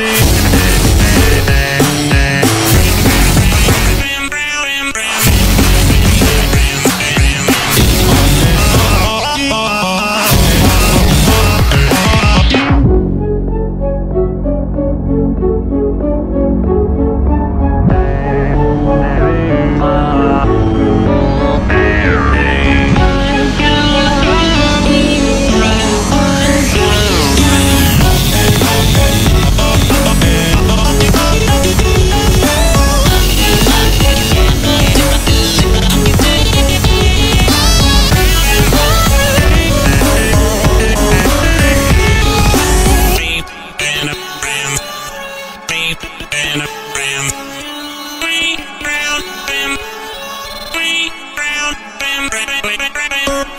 Yeah.